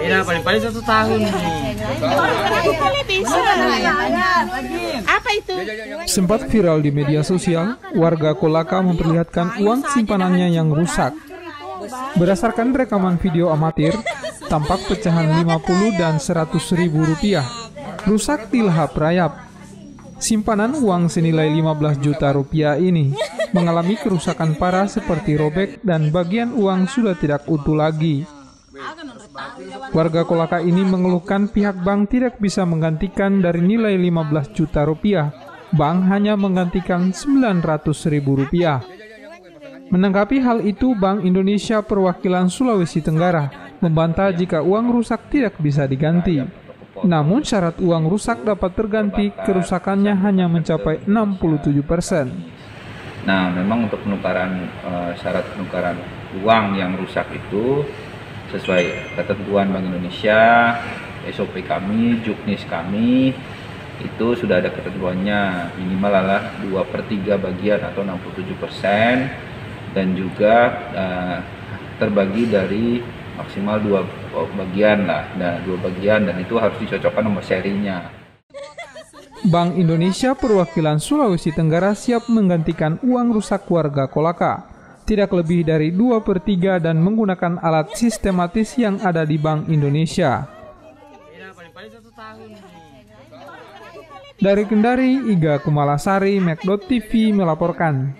Iya, paling-paling satu tahun? Apa itu? Sempat viral di media sosial, warga Kolaka memperlihatkan uang simpanannya yang rusak. Berdasarkan rekaman video amatir, tampak pecahan 50 dan 100 ribu rupiah. Rusak tilhap rayap. Simpanan uang senilai 15 juta rupiah ini mengalami kerusakan parah seperti robek dan bagian uang sudah tidak utuh lagi. Warga Kolaka ini mengeluhkan pihak bank tidak bisa menggantikan dari nilai 15 juta rupiah. Bank hanya menggantikan 900 ribu rupiah. Menanggapi hal itu, Bank Indonesia Perwakilan Sulawesi Tenggara membantah jika uang rusak tidak bisa diganti. Namun syarat uang rusak dapat terganti, kerusakannya hanya mencapai 67 persen. Nah, memang untuk penukaran eh, syarat penukaran uang yang rusak itu sesuai ketentuan Bank Indonesia, SOP kami, juknis kami itu sudah ada ketentuannya minimal adalah 2 per 3 bagian atau 67 persen dan juga eh, terbagi dari maksimal dua bagian lah, nah dua bagian dan itu harus dicocokkan nomor serinya. Bank Indonesia Perwakilan Sulawesi Tenggara siap menggantikan uang rusak warga Kolaka tidak lebih dari 2 per 3 dan menggunakan alat sistematis yang ada di Bank Indonesia. Dari Kendari, Iga Kumalasari, MacDot TV melaporkan.